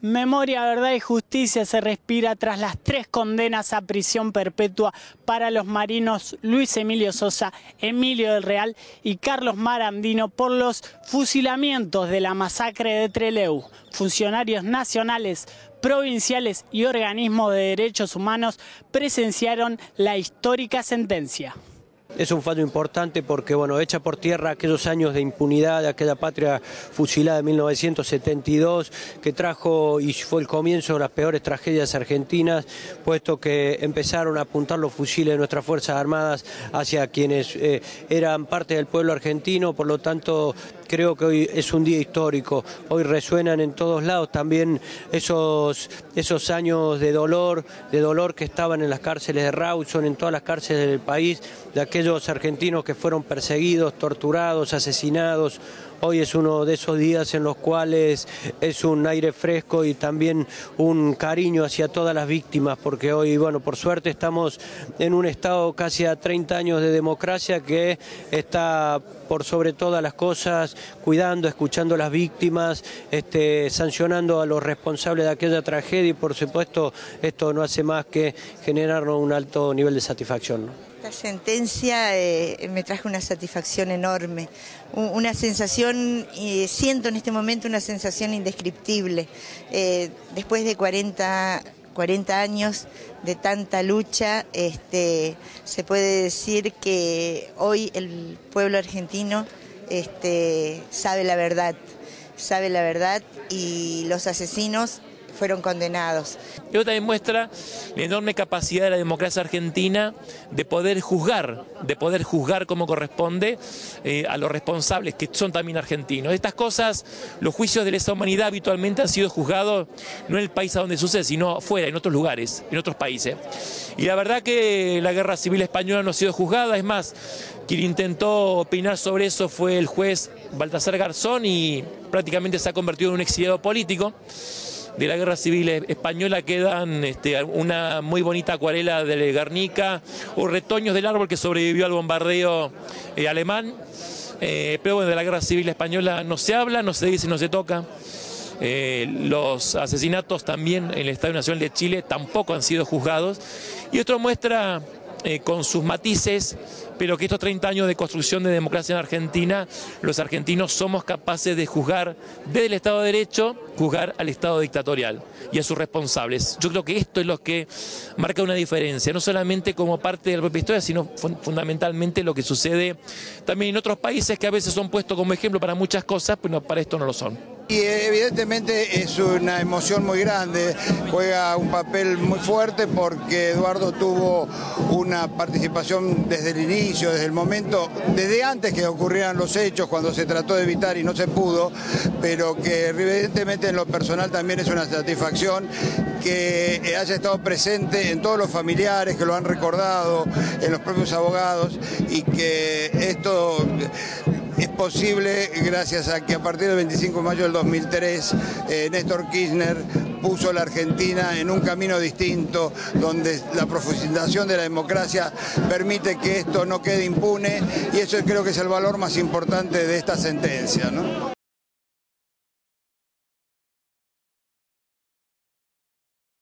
Memoria, verdad y justicia se respira tras las tres condenas a prisión perpetua para los marinos Luis Emilio Sosa, Emilio del Real y Carlos Marandino por los fusilamientos de la masacre de Treleu. Funcionarios nacionales, provinciales y organismos de derechos humanos presenciaron la histórica sentencia. Es un fallo importante porque, bueno, echa por tierra aquellos años de impunidad de aquella patria fusilada en 1972 que trajo y fue el comienzo de las peores tragedias argentinas, puesto que empezaron a apuntar los fusiles de nuestras Fuerzas Armadas hacia quienes eh, eran parte del pueblo argentino, por lo tanto creo que hoy es un día histórico, hoy resuenan en todos lados también esos, esos años de dolor, de dolor que estaban en las cárceles de Rawson, en todas las cárceles del país, de aquellos argentinos que fueron perseguidos, torturados, asesinados. Hoy es uno de esos días en los cuales es un aire fresco y también un cariño hacia todas las víctimas, porque hoy, bueno, por suerte estamos en un estado casi a 30 años de democracia que está por sobre todas las cosas, cuidando, escuchando a las víctimas, este, sancionando a los responsables de aquella tragedia y por supuesto esto no hace más que generarnos un alto nivel de satisfacción. Esta sentencia eh, me trajo una satisfacción enorme, una sensación, siento en este momento una sensación indescriptible. Eh, después de 40, 40 años de tanta lucha, este, se puede decir que hoy el pueblo argentino este, sabe la verdad, sabe la verdad y los asesinos fueron condenados. Esto también muestra la enorme capacidad de la democracia argentina de poder juzgar, de poder juzgar como corresponde eh, a los responsables que son también argentinos. Estas cosas, los juicios de lesa humanidad habitualmente han sido juzgados no en el país a donde sucede, sino fuera, en otros lugares, en otros países. Y la verdad que la guerra civil española no ha sido juzgada, es más, quien intentó opinar sobre eso fue el juez Baltasar Garzón y prácticamente se ha convertido en un exiliado político de la Guerra Civil Española quedan este, una muy bonita acuarela de Guernica o retoños del árbol que sobrevivió al bombardeo eh, alemán. Eh, pero bueno, de la Guerra Civil Española no se habla, no se dice, no se toca. Eh, los asesinatos también en el Estadio Nacional de Chile tampoco han sido juzgados. Y esto muestra eh, con sus matices, pero que estos 30 años de construcción de democracia en Argentina, los argentinos somos capaces de juzgar desde el Estado de Derecho, juzgar al Estado dictatorial y a sus responsables. Yo creo que esto es lo que marca una diferencia, no solamente como parte de la propia historia, sino fundamentalmente lo que sucede también en otros países que a veces son puestos como ejemplo para muchas cosas, pero para esto no lo son. Y evidentemente es una emoción muy grande, juega un papel muy fuerte porque Eduardo tuvo una participación desde el inicio, desde el momento, desde antes que ocurrieran los hechos, cuando se trató de evitar y no se pudo, pero que evidentemente en lo personal también es una satisfacción que haya estado presente en todos los familiares que lo han recordado, en los propios abogados y que esto es posible gracias a que a partir del 25 de mayo del 2003 eh, Néstor Kirchner puso a la Argentina en un camino distinto donde la profundización de la democracia permite que esto no quede impune y eso creo que es el valor más importante de esta sentencia.